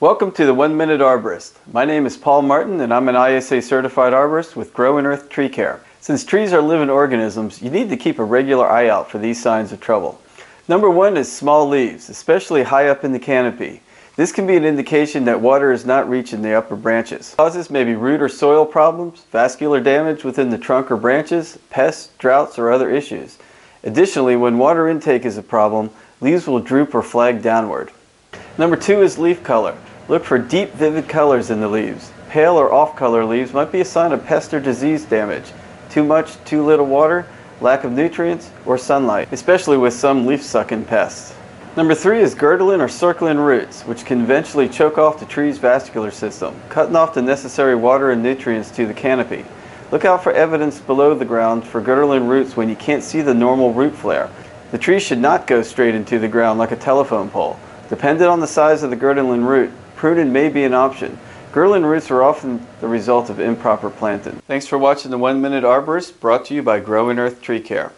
Welcome to the One Minute Arborist. My name is Paul Martin and I'm an ISA certified arborist with Grow in Earth Tree Care. Since trees are living organisms, you need to keep a regular eye out for these signs of trouble. Number one is small leaves, especially high up in the canopy. This can be an indication that water is not reaching the upper branches. Causes may be root or soil problems, vascular damage within the trunk or branches, pests, droughts, or other issues. Additionally, when water intake is a problem, leaves will droop or flag downward. Number two is leaf color. Look for deep vivid colors in the leaves. Pale or off-color leaves might be a sign of pest or disease damage. Too much, too little water, lack of nutrients, or sunlight, especially with some leaf-sucking pests. Number three is girdling or circling roots, which can eventually choke off the tree's vascular system, cutting off the necessary water and nutrients to the canopy. Look out for evidence below the ground for girdling roots when you can't see the normal root flare. The tree should not go straight into the ground like a telephone pole. Depending on the size of the girdling root, pruning may be an option. Girdling roots are often the result of improper planting. Thanks for watching the One Minute Arborist brought to you by Grow in Earth Tree Care.